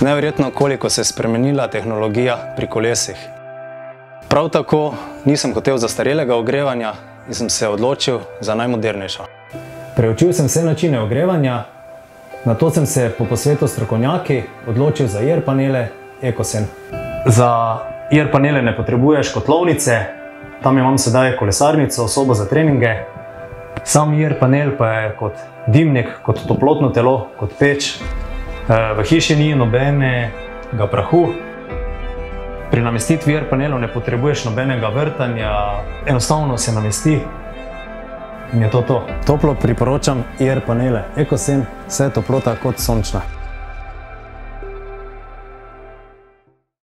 Neverjetno, koliko se je spremenila tehnologija pri kolesih. Prav tako nisem hotel zastarelega ogrevanja in sem se odločil za najmodernejšo. Preučil sem vse načine ogrevanja, na to sem se po posvetu strokovnjaki odločil za IR panele EcoSen. Za IR panele ne potrebuješ kotlovnice, tam imam sedaj kolesarnico, sobo za treninge. Sam IR panel pa je kot dimnik, kot toplotno telo, kot peč. Eh, V hiši ni nobenega prahu. Pri namestitvi IR panelov ne potrebuješ nobenega vrtanja, enostavno se namesti in je to to. Toplo priporočam IR panele EcoSen, vse toplota kot sončna.